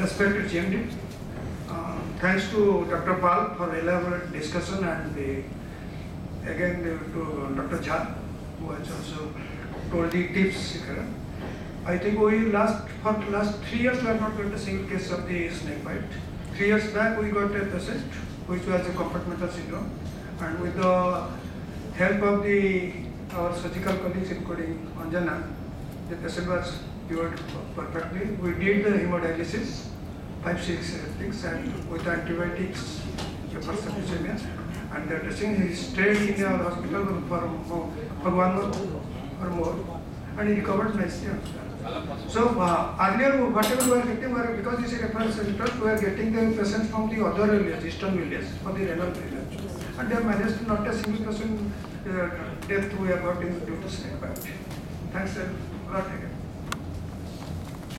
respected GMD. Uh, Thanks to Dr. Pal for elaborate discussion and the, again to Dr. Jha, who has also told the tips. I think we last, for last three years, we have not got a single case of the snake bite. Three years back, we got a patient which was a compartmental syndrome. And with the help of the, our surgical colleagues, including Anjana, the patient was cured perfectly. We did the hemodialysis, five, six things, and with antibiotics, the first septicemia. And the dressing, he stayed in our hospital for, for one month or more, and he recovered nicely. So uh, earlier, whatever we were getting, were because this is a reference center, we were getting the patients from the other areas, eastern villages, for the renal failure. And they managed not a single person uh, death we have got in due to snake. Thanks a lot again.